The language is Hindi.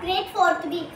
ग्रेट फोर्थ भी